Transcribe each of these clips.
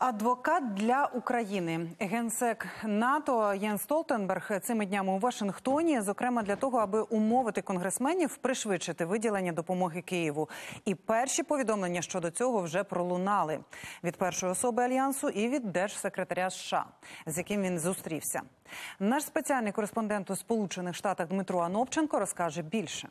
Адвокат для України генсек НАТО Єн Столтенберг цими днями у Вашингтоні, зокрема для того, аби умовити конгресменів пришвидшити виділення допомоги Києву. І перші повідомлення щодо цього вже пролунали від першої особи альянсу і від держсекретаря США, з яким він зустрівся. Наш спеціальний кореспондент у Сполучених Штатах Дмитро Анопченко розкаже більше.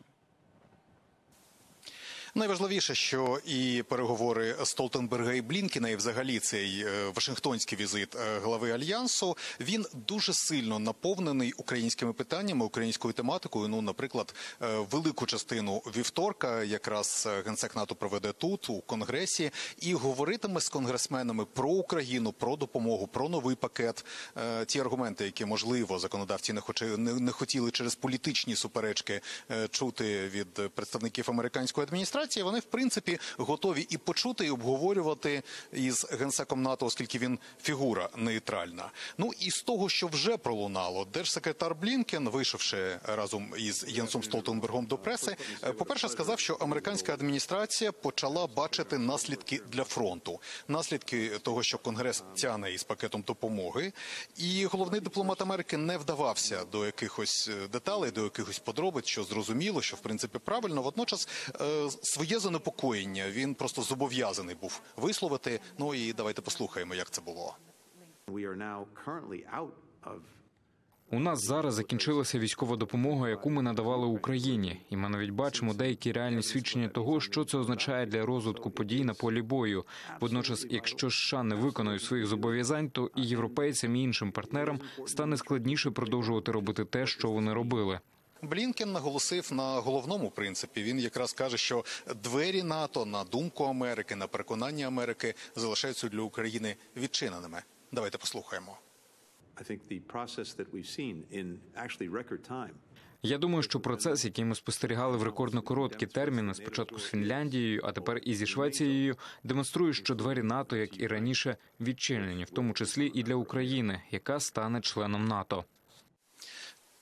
Найважливіше, що і переговори Столтенберга і Блінкіна, і взагалі цей е, Вашингтонський візит е, глави альянсу, він дуже сильно наповнений українськими питаннями, українською тематикою. Ну, наприклад, е, велику частину вівторка, якраз генсек НАТО проведе тут у конгресі, і говоритиме з конгресменами про Україну, про допомогу, про новий пакет. Ті аргументи, які можливо законодавці не хоче не хотіли через політичні суперечки чути від представників американської адміністрації адміністрації, вони в принципі готові і почути, і обговорювати із генсеком НАТО, оскільки він фігура нейтральна. Ну і з того, що вже пролунало, держсекретар Блінкен, вийшовши разом із Єнсом Столтенбергом до преси, по перше, сказав, що американська адміністрація почала бачити наслідки для фронту, наслідки того, що Конгрес тяне із пакетом допомоги, і головний дипломат Америки не вдавався до якихось е, деталей, до якихось подробиць, що зрозуміло, що в принципі правильно. Водночас е, своє занепокоєння він просто зобов'язаний був висловити. Ну і давайте послухаємо, як це було. У нас зараз закінчилася військова допомога, яку ми надавали Україні, і ми навіть бачимо деякі реальні свідчення того, що це означає для розвитку подій на полі бою. Водночас, якщо США не виконують своїх зобов'язань, то і європейцям і іншим партнерам стане складніше продовжувати робити те, що вони робили. Блінкен наголосив на головному принципі. Він якраз каже, що двері НАТО на думку Америки, на переконання Америки залишаються для України відчиненими. Давайте послухаємо. Я думаю, що процес, який ми спостерігали в рекордно короткі терміни, спочатку з Фінляндією, а тепер і зі Швецією, демонструє, що двері НАТО, як і раніше, відчинені, в тому числі і для України, яка стане членом НАТО.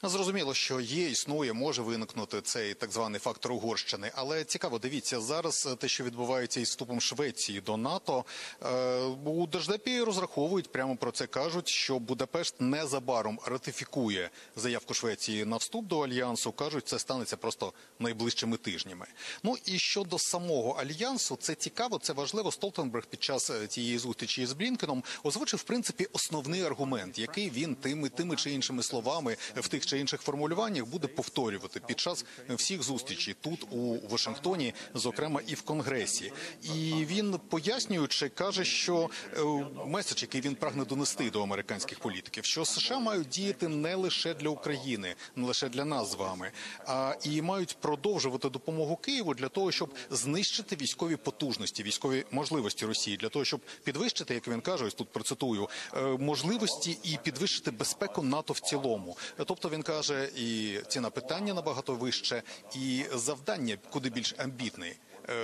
Зрозуміло, що є, існує, може виникнути цей так званий фактор Угорщини, але цікаво, дивіться зараз. Е, те, що відбувається із вступом Швеції до НАТО, е, у Держдепі розраховують прямо про це кажуть, що Будапешт незабаром ратифікує заявку Швеції на вступ до альянсу. кажуть, це станеться просто найближчими тижнями. Ну і щодо самого альянсу, це цікаво, це важливо. Столтенберг під час е, цієї зустрічі з Блінкеном озвучив в принципі основний аргумент, який він тими тими чи іншими словами в тих чи інших формулюваннях буде повторювати під час всіх зустрічей тут у Вашингтоні, зокрема і в Конгресі. І він пояснюючи, каже, що е, меседж, який він прагне донести до американських політиків, що США мають діяти не лише для України, не лише для нас з вами, а і мають продовжувати допомогу Києву для того, щоб знищити військові потужності, військові можливості Росії, для того, щоб підвищити, як він каже, ось тут процитую е, можливості і підвищити безпеку НАТО в цілому. Тобто він каже, і ціна питання набагато вище, і завдання куди більш амбітне.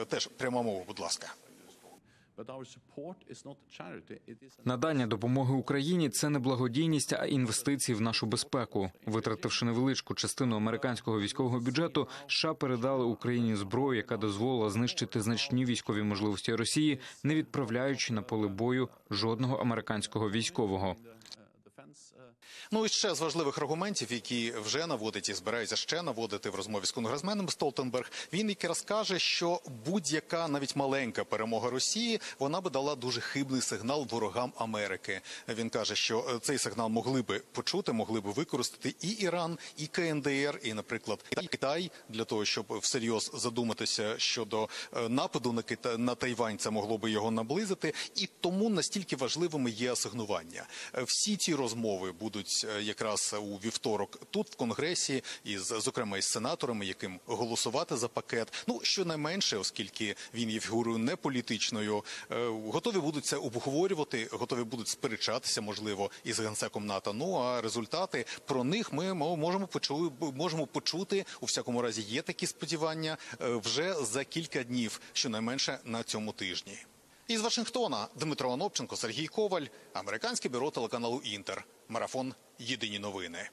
Теж пряма мова, будь ласка. Надання допомоги Україні це не благодійність, а інвестиції в нашу безпеку. Витративши невеличку частину американського військового бюджету, США передали Україні зброю, яка дозволила знищити значні військові можливості Росії, не відправляючи на поле бою жодного американського військового. Ну і ще з важливих аргументів, які вже наводить і збирається ще наводити в розмові з конгресменом Столтенберг. Він якраз каже, що будь-яка навіть маленька перемога Росії вона би дала дуже хибний сигнал ворогам Америки. Він каже, що е, цей сигнал могли би почути, могли би використати і Іран, і КНДР, і, наприклад, Китай для того, щоб всерйоз задуматися щодо е, нападу на Кита на Тайвань, це могло би його наблизити, і тому настільки важливими є асигнування. Е, всі ці розмови будуть е, якраз у вівторок тут в конгресі, із зокрема із сенаторами, яким голосувати за пакет. Ну щонайменше, оскільки він є фігурою не політичною, е, готові будуть це обговорювати, готові будуть сперечатися, можливо, із генсеком НАТО. Ну а результати про них ми можемо почути, можемо почути у всякому разі. Є такі сподівання е, вже за кілька днів, щонайменше на цьому тижні. Із Вашингтона Дмитро Анопченко, Сергій Коваль, американське бюро телеканалу Інтер, марафон Єдині новини.